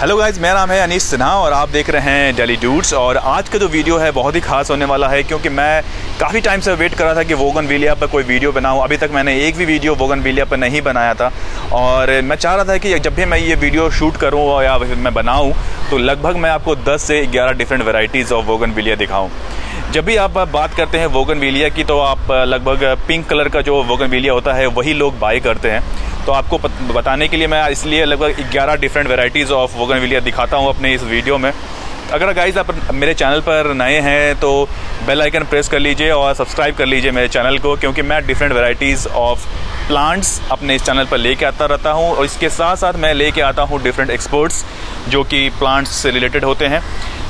Hello guys मेरा नाम है अनीस सिन्हा और आप देख रहे हैं डेली डूड्स और आज का जो वीडियो है बहुत ही खास होने वाला है क्योंकि मैं काफ़ी टाइम से वेट कर रहा था कि वोगन विलिया पर कोई वीडियो बनाऊँ। अभी तक मैंने एक भी वीडियो वोगन विलिया पर नहीं बनाया था और मैं चाह रहा था कि जब भी मैं ये वीडियो शूट करूँ या मैं बनाऊँ तो लगभग मैं आपको दस से ग्यारह different varieties of bougainvillea दिखाऊँ। जब भी आप बात करते हैं वोगन विलिया की तो आप लगभग पिंक कलर का जो वोगन विलिया होता है, वही लोग बाई करते हैं। तो आपको बताने के लिए मैं इसलिए लगभग 11 different varieties of bougainvillea दिखाता हूँ अपने इस वीडियो में। अगर गाइज़ आप मेरे चैनल पर नए हैं तो बेल आइकन प्रेस कर लीजिए और सब्सक्राइब कर लीजिए मेरे चैनल को, क्योंकि मैं डिफरेंट वेराइटीज़ ऑफ़ प्लांट्स अपने इस चैनल पर लेके आता रहता हूँ और इसके साथ साथ मैं लेके आता हूँ डिफरेंट एक्सपर्ट्स जो कि प्लांट्स से रिलेटेड होते हैं।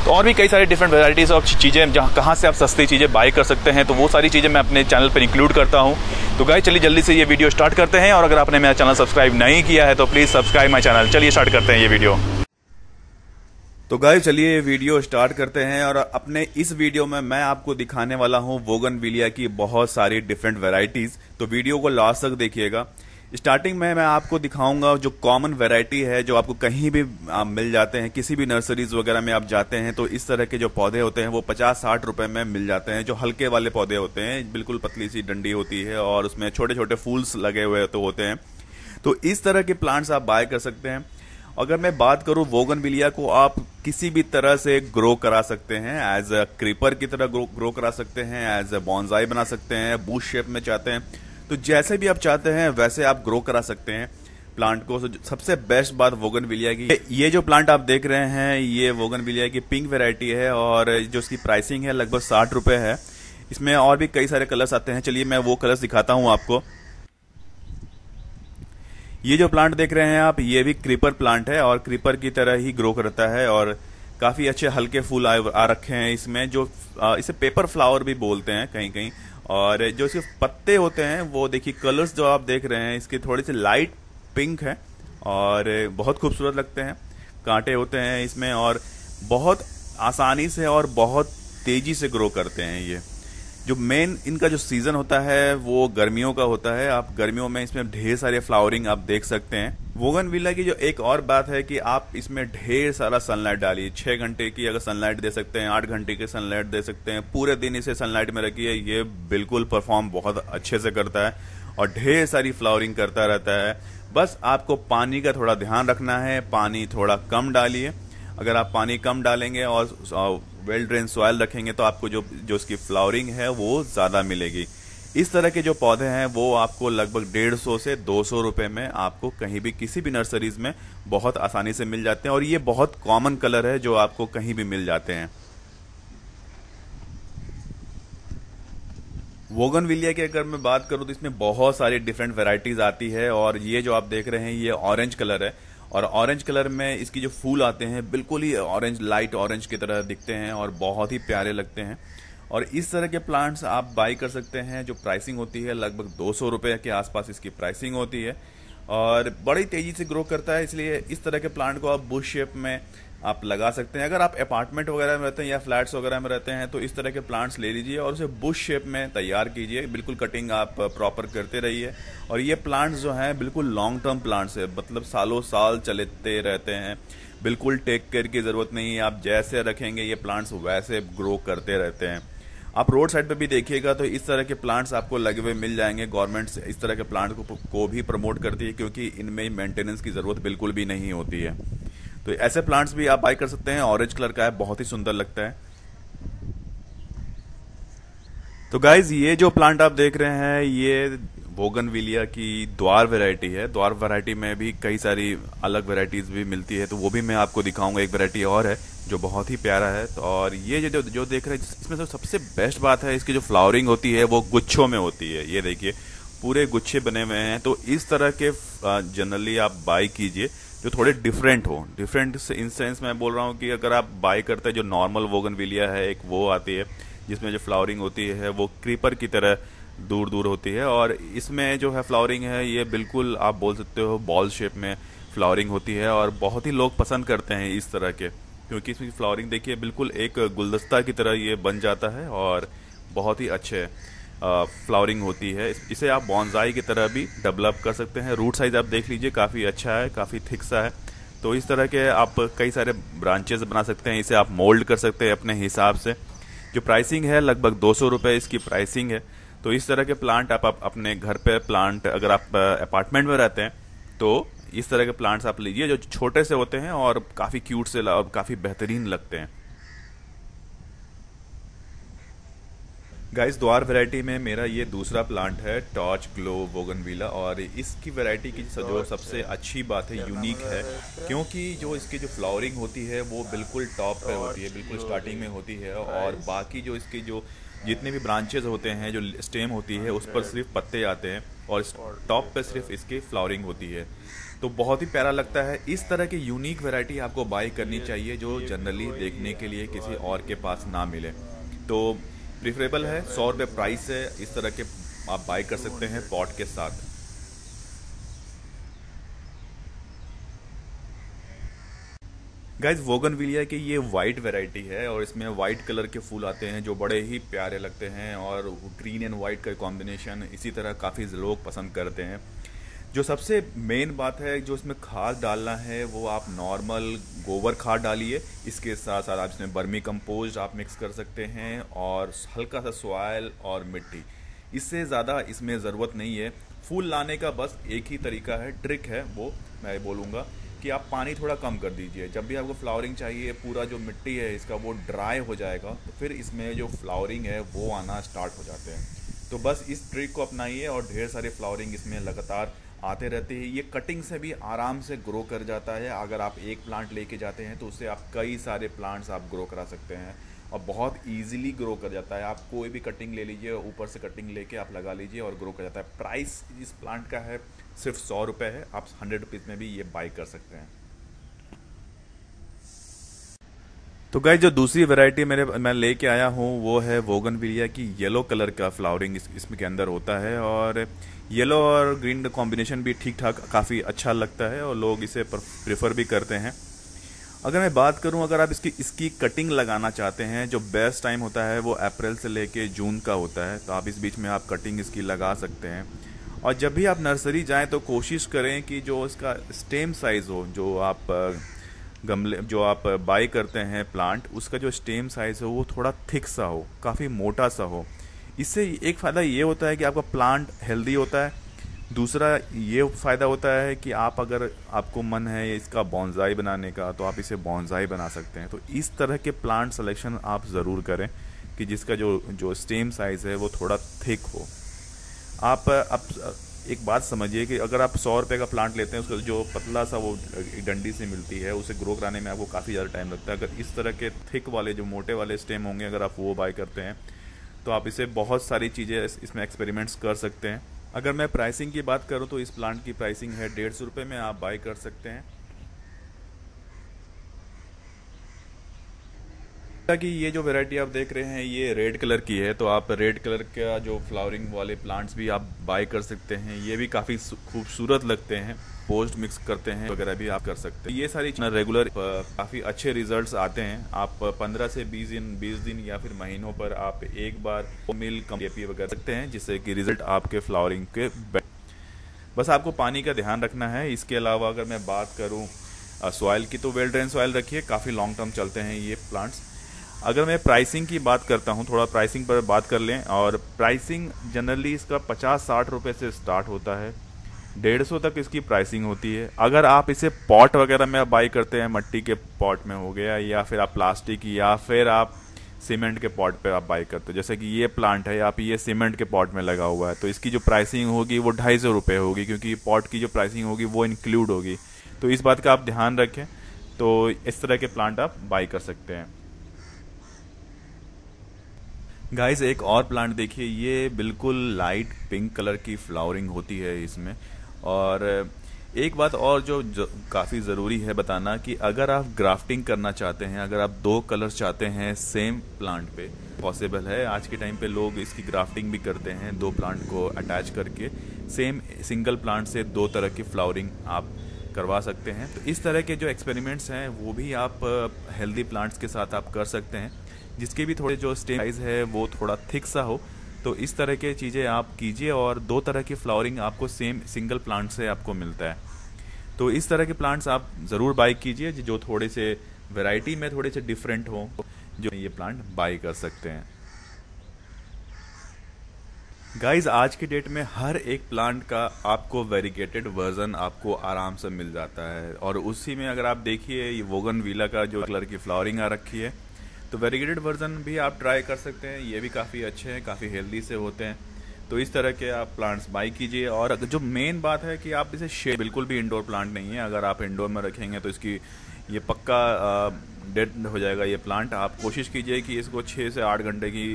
तो और भी कई सारी डिफरेंट वेराइटीज़ ऑफ़ चीज़ें जहाँ कहाँ से आप सस्ती चीज़ें बाई कर सकते हैं तो वो सारी चीज़ें मैं अपने चैनल पर इंक्लूड करता हूँ। तो गाय चलिए जल्दी से ये वीडियो स्टार्ट करते हैं, और अगर आपने मेरा चैनल सब्सक्राइब नहीं किया है तो प्लीज़ सब्सक्राइब माई चैनल चलिए स्टार्ट करते हैं ये वीडियो तो गाय चलिए वीडियो स्टार्ट करते हैं, और अपने इस वीडियो में मैं आपको दिखाने वाला हूँ वोगन की बहुत सारी डिफरेंट वेराइटीज तो वीडियो को लास्ट तक देखिएगा। स्टार्टिंग में मैं आपको दिखाऊँगा जो कॉमन वैरायटी है जो आपको कहीं भी आप मिल जाते हैं किसी भी नर्सरीज वगैरह में आप जाते हैं तो इस तरह के जो पौधे होते हैं वो पचास साठ रुपए में मिल जाते हैं जो हल्के वाले पौधे होते हैं बिल्कुल पतली सी डंडी होती है और उसमें छोटे छोटे फूल्स लगे हुए तो होते हैं। तो इस तरह के प्लांट्स आप बाय कर सकते हैं। अगर मैं बात करूँ वोगन बिलिया को आप किसी भी तरह से ग्रो करा सकते हैं एज अ क्रीपर की तरह ग्रो, ग्रो करा सकते हैं एज अ बॉन्जाई बना सकते हैं बूश शेप में चाहते हैं। तो जैसे भी आप चाहते हैं, वैसे आप ग्रो करा सकते हैं प्लांट को। सबसे बेस्ट बात वोगन विलिया की, ये जो प्लांट आप देख रहे हैं, ये वोगन विलिया की पिंक वेराइटी है और जो इसकी प्राइसिंग है लगभग साठ रुपए है। इसमें और भी कई सारे कलर्स आते हैं। चलिए मैं वो कलर्स दिखाता हूँ आपको। ये जो प्लांट देख रहे हैं आप, ये भी क्रीपर प्लांट है और क्रीपर की तरह ही ग्रो करता है और काफ़ी अच्छे हल्के फूल आ आ रखे हैं इसमें जो आ, इसे पेपर फ्लावर भी बोलते हैं कहीं कहीं। और जो इसके पत्ते होते हैं वो देखिए कलर्स जो आप देख रहे हैं इसके थोड़े से लाइट पिंक है और बहुत खूबसूरत लगते हैं। कांटे होते हैं इसमें और बहुत आसानी से और बहुत तेज़ी से ग्रो करते हैं ये। जो मेन इनका जो सीज़न होता है, वो गर्मियों का होता है। आप गर्मियों में इसमें ढेर सारे फ्लावरिंग आप देख सकते हैं। वोगन विला की जो एक और बात है कि आप इसमें ढेर सारा सनलाइट डालिए। छह घंटे की अगर सनलाइट दे सकते हैं, आठ घंटे की सनलाइट दे सकते हैं। पूरे दिन इसे सनलाइट में रखिए। ये बिल्कुल परफॉर्म बहुत अच्छे से करता है और ढेर सारी फ्लावरिंग करता रहता है। बस आपको पानी का थोड़ा ध्यान रखना है। पानी थोड़ा कम डालिए। अगर आप पानी कम डालेंगे और वेल ड्रेन सॉयल रखेंगे तो आपको जो जो उसकी फ्लावरिंग है वो ज़्यादा मिलेगी। इस तरह के जो पौधे हैं, वो आपको लगभग डेढ़ सौ से दो सौ रुपए में आपको कहीं भी किसी भी नर्सरीज में बहुत आसानी से मिल जाते हैं और ये बहुत कॉमन कलर है जो आपको कहीं भी मिल जाते हैं। वोगन विलिया की अगर मैं बात करूँ तो इसमें बहुत सारी डिफरेंट वेराइटीज आती है और ये जो आप देख रहे हैं, ये ऑरेंज कलर है। और ऑरेंज कलर में इसकी जो फूल आते हैं, बिल्कुल ही ऑरेंज लाइट ऑरेंज की तरह दिखते हैं और बहुत ही प्यारे लगते हैं। और इस तरह के प्लांट्स आप बाई कर सकते हैं, जो प्राइसिंग होती है, लगभग दो सौ के आसपास इसकी प्राइसिंग होती है। और बड़ी तेज़ी से ग्रो करता है, इसलिए इस तरह के प्लांट को आप बुश शेप में आप लगा सकते हैं। अगर आप अपार्टमेंट वगैरह में रहते हैं या फ्लैट्स वगैरह में रहते हैं तो इस तरह के प्लांट्स ले लीजिए और उसे बुश शेप में तैयार कीजिए। बिल्कुल कटिंग आप प्रॉपर करते रहिए। और ये प्लांट्स जो हैं बिल्कुल लॉन्ग टर्म प्लांट्स है। मतलब सालों साल चलते रहते हैं। बिल्कुल टेक केयर की ज़रूरत नहीं है। आप जैसे रखेंगे ये प्लांट्स वैसे ग्रो करते रहते हैं। आप रोड साइड पे भी देखिएगा तो इस तरह के प्लांट्स आपको लगे हुए मिल जाएँगे। गवर्नमेंट इस तरह के प्लांट को, को भी प्रमोट करती है क्योंकि इनमें मेंटेनेंस की ज़रूरत बिल्कुल भी नहीं होती है। तो ऐसे प्लांट्स भी आप बाई कर सकते हैं। ऑरेंज कलर का है, बहुत ही सुंदर लगता है। तो गाइज़ ये जो प्लांट आप देख रहे हैं, ये विलिया की द्वार वैरायटी है। द्वार वैरायटी में भी कई सारी अलग वैरायटीज भी मिलती है। तो वो भी मैं आपको दिखाऊँगा। एक वैरायटी और है, जो बहुत ही प्यारा है। तो और ये जो जो देख रहे हैं इसमें तो सबसे बेस्ट बात है, इसकी जो फ्लावरिंग होती है, वो गुच्छों में होती है। ये देखिए, पूरे गुच्छे बने हुए हैं। तो इस तरह के जनरली आप बाई कीजिए। जो थोड़े डिफरेंट हो। डिफरेंट इन सेंस मैं बोल रहा हूँ कि अगर आप बाई करते हैं, जो नॉर्मल वोगन विलिया है, एक वो आती है, जिसमें जो फ्लावरिंग होती है, वो क्रीपर की तरह दूर दूर होती है, और इसमें जो है फ्लावरिंग है, ये बिल्कुल आप बोल सकते हो बॉल शेप में फ्लावरिंग होती है, और बहुत ही लोग पसंद करते हैं इस तरह के, क्योंकि इसमें फ्लावरिंग देखिए, बिल्कुल एक गुलदस्ता की तरह ये बन जाता है, और बहुत ही अच्छे फ्लावरिंग होती है। इसे आप बॉन्जाई की तरह भी डेवलप कर सकते हैं। रूट साइज़ आप देख लीजिए काफ़ी अच्छा है काफ़ी थिक सा है। तो इस तरह के आप कई सारे ब्रांचेस बना सकते हैं। इसे आप मोल्ड कर सकते हैं अपने हिसाब से। जो प्राइसिंग है लगभग दो सौ रुपये इसकी प्राइसिंग है। तो इस तरह के प्लांट आप, आप अपने घर पे प्लांट अगर आप अपार्टमेंट में रहते हैं तो इस तरह के प्लांट्स आप लीजिए जो छोटे से होते हैं और काफ़ी क्यूट से काफ़ी बेहतरीन लगते हैं। गाइस द्वार वैरायटी में मेरा ये दूसरा प्लांट है टॉर्च ग्लो बोगनविला और इसकी वैरायटी की जो सबसे अच्छी बात है यूनिक है। क्योंकि जो इसकी जो फ्लावरिंग होती है वो बिल्कुल टॉप पे होती है बिल्कुल स्टार्टिंग में होती है और बाकी जो इसकी जो जितने भी ब्रांचेज होते हैं जो स्टेम होती है उस पर सिर्फ़ पत्ते आते हैं और टॉप पर सिर्फ़ इसकी फ्लावरिंग होती है। तो बहुत ही प्यारा लगता है। इस तरह की यूनिक वैरायटी आपको बाई करनी चाहिए जो जनरली देखने के लिए किसी और के पास ना मिले। तो प्रिफरेबल है, सौ रुपये प्राइस है, इस तरह के आप बाई कर सकते हैं पॉट के साथ। गाइज़ वोगनविलिया की ये वाइट वेराइटी है और इसमें वाइट कलर के फूल आते हैं जो बड़े ही प्यारे लगते हैं और ग्रीन एंड वाइट का कॉम्बिनेशन इसी तरह काफ़ी लोग पसंद करते हैं। जो सबसे मेन बात है, जो इसमें खाद डालना है, वो आप नॉर्मल गोबर खाद डालिए। इसके साथ साथ आप इसमें बर्मी कंपोज आप मिक्स कर सकते हैं और हल्का सा सॉयल और मिट्टी। इससे ज़्यादा इसमें ज़रूरत नहीं है। फूल लाने का बस एक ही तरीका है ट्रिक है वो, मैं बोलूँगा कि आप पानी थोड़ा कम कर दीजिए। जब भी आपको फ्लावरिंग चाहिए, पूरा जो मिट्टी है, इसका वो ड्राई हो जाएगा तो फिर इसमें जो फ्लावरिंग है, वो आना स्टार्ट हो जाते हैं। तो बस इस ट्रिक को अपनाइए और ढेर सारे फ्लावरिंग इसमें लगातार आते रहते हैं। ये कटिंग से भी आराम से ग्रो कर जाता है। अगर आप एक प्लांट लेके जाते हैं तो उससे आप कई सारे प्लांट्स आप ग्रो करा सकते हैं और बहुत इजीली ग्रो कर जाता है। आप कोई भी कटिंग ले लीजिए, ऊपर से कटिंग लेके आप लगा लीजिए और ग्रो कर जाता है। प्राइस इस प्लांट का है, सिर्फ़ सौ रुपये है। आप हंड्रेड रुपीज़ में भी ये बाई कर सकते हैं। तो गाय जो दूसरी वैरायटी मेरे मैं लेके आया हूँ वो है वोगनविलिया की येलो कलर का फ्लावरिंग इस, के अंदर होता है और येलो और ग्रीन का कॉम्बिनेशन भी ठीक ठाक काफ़ी अच्छा लगता है और लोग इसे प्रेफर भी करते हैं। अगर मैं बात करूँ अगर आप इसकी इसकी कटिंग लगाना चाहते हैं जो बेस्ट टाइम होता है वो अप्रैल से लेके जून का होता है तो आप इस बीच में आप कटिंग इसकी लगा सकते हैं। और जब भी आप नर्सरी जाएँ तो कोशिश करें कि जो इसका स्टेम साइज़ हो जो आप गमले जो आप बाई करते हैं प्लांट उसका जो स्टेम साइज़ हो, वो थोड़ा थिक सा हो, काफ़ी मोटा सा हो। इससे एक फ़ायदा ये होता है कि आपका प्लांट हेल्दी होता है। दूसरा ये फ़ायदा होता है कि आप अगर आपको मन है इसका बॉन्जाई बनाने का तो आप इसे बॉन्जाई बना सकते हैं। तो इस तरह के प्लांट सिलेक्शन आप ज़रूर करें कि जिसका जो जो स्टेम साइज़ है, वो थोड़ा थिक हो। आप अब एक बात समझिए कि अगर आप सौ रुपये का प्लांट लेते हैं, उसका जो पतला सा वो डंडी से मिलती है, उसे ग्रो कराने में आपको काफ़ी ज़्यादा टाइम लगता है। अगर इस तरह के थिक वाले, जो मोटे वाले स्टेम होंगे, अगर आप वो बाय करते हैं तो आप इसे बहुत सारी चीज़ें इसमें एक्सपेरिमेंट्स कर सकते हैं। अगर मैं प्राइसिंग की बात करूँ तो इस प्लांट की प्राइसिंग है डेढ़ सौ रुपये में आप बाई कर सकते हैं। कि ये जो वैरायटी आप देख रहे हैं, ये रेड कलर की है तो आप रेड कलर का जो फ्लावरिंग वाले प्लांट्स भी आप बाय कर सकते हैं, ये भी काफ़ी खूबसूरत लगते हैं पोस्ट मिक्स करते हैं, वगैरह भी आप कर सकते हैं। ये सारी रेगुलर काफ़ी अच्छे रिजल्ट्स आते हैं। आप 15 से 20 दिन 20 दिन या फिर महीनों पर आप एक बार मिल कम वगैरह सकते हैं, जिससे कि रिज़ल्ट आपके फ्लावरिंग के बस आपको पानी का ध्यान रखना है। इसके अलावा अगर मैं बात करूँ सॉइल की तो वेल ड्रेन सॉइल रखिए, काफ़ी लॉन्ग टर्म चलते हैं ये प्लांट्स अगर मैं प्राइसिंग की बात करता हूँ, थोड़ा प्राइसिंग पर बात कर लें, और प्राइसिंग जनरली इसका पचास साठ रुपये से स्टार्ट होता है। डेढ़ सौ तक इसकी प्राइसिंग होती है। अगर आप इसे पॉट वगैरह में बाई करते हैं, मट्टी के पॉट में हो गया, या फिर आप प्लास्टिक या फिर आप सीमेंट के पॉट पर आप बाई करते हो। जैसे कि ये प्लांट है, आप ये सीमेंट के पॉट में लगा हुआ है तो इसकी जो प्राइसिंग होगी वो ढाई सौ रुपये होगी, क्योंकि पॉट की जो प्राइसिंग होगी वो इंक्लूड होगी। तो इस बात का आप ध्यान रखें तो इस तरह के प्लांट आप बाई कर सकते हैं। गाइस एक और प्लांट देखिए ये बिल्कुल लाइट पिंक कलर की फ्लावरिंग होती है इसमें। और एक बात और जो, जो काफ़ी ज़रूरी है बताना कि अगर आप ग्राफ्टिंग करना चाहते हैं अगर आप दो कलर चाहते हैं सेम प्लांट पे पॉसिबल है। आज के टाइम पे लोग इसकी ग्राफ्टिंग भी करते हैं दो प्लांट को अटैच करके। सेम सिंगल प्लांट से दो तरह की फ्लावरिंग आप करवा सकते हैं। तो इस तरह के जो एक्सपेरिमेंट्स हैं वो भी आप हेल्दी प्लांट्स के साथ आप कर सकते हैं। जिसके भी थोड़े जो स्टेम साइज़ है, वो थोड़ा थिक सा हो तो इस तरह के चीज़ें आप कीजिए और दो तरह की फ्लावरिंग आपको सेम सिंगल प्लांट से आपको मिलता है। तो इस तरह के प्लांट्स आप ज़रूर बाई कीजिए, जो थोड़े से वैरायटी में थोड़े से डिफरेंट हो, जो ये प्लांट बाई कर सकते हैं। गाइज़ आज के डेट में हर एक प्लांट का आपको वेरिगेटेड वर्जन आपको आराम से मिल जाता है। और उसी में अगर आप देखिए, ये वोगन वीला का जो कलर की फ्लावरिंग आ रखी है तो वेरीगेटेड वर्जन भी आप ट्राई कर सकते हैं। ये भी काफ़ी अच्छे हैं, काफ़ी हेल्दी से होते हैं। तो इस तरह के आप प्लांट्स बाई कीजिए और जो मेन बात है कि आप इसे शेड बिल्कुल भी इंडोर प्लांट नहीं है। अगर आप इंडोर में रखेंगे तो इसकी ये पक्का डेड हो जाएगा ये प्लांट आप कोशिश कीजिए कि इसको छः से आठ घंटे की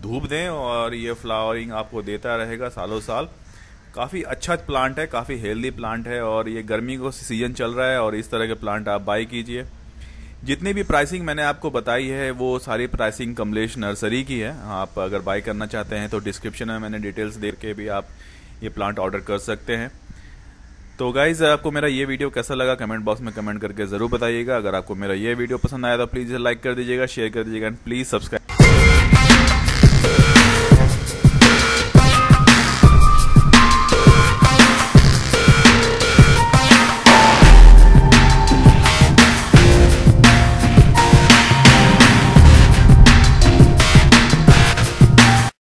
धूप दें और ये फ्लावरिंग आपको देता रहेगा सालों साल। काफ़ी अच्छा प्लांट है, काफ़ी हेल्दी प्लांट है और ये गर्मी को सीज़न चल रहा है और इस तरह के प्लांट आप बाई कीजिए। जितनी भी प्राइसिंग मैंने आपको बताई है, वो सारी प्राइसिंग कमलेश नर्सरी की है। आप अगर बाय करना चाहते हैं तो डिस्क्रिप्शन में मैंने डिटेल्स दे के भी आप ये प्लांट ऑर्डर कर सकते हैं। तो गाइज़ आपको मेरा ये वीडियो कैसा लगा कमेंट बॉक्स में कमेंट करके ज़रूर बताइएगा। अगर आपको मेरा ये वीडियो पसंद आया तो प्लीज़ लाइक कर दीजिएगा शेयर कर दीजिएगा एंड प्लीज़ सब्सक्राइब